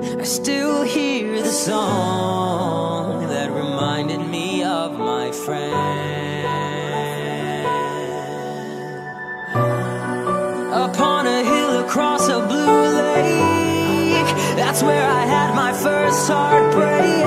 I still hear the song that reminded me of my friend. Upon a hill across a blue lake, that's where I had my first heartbreak.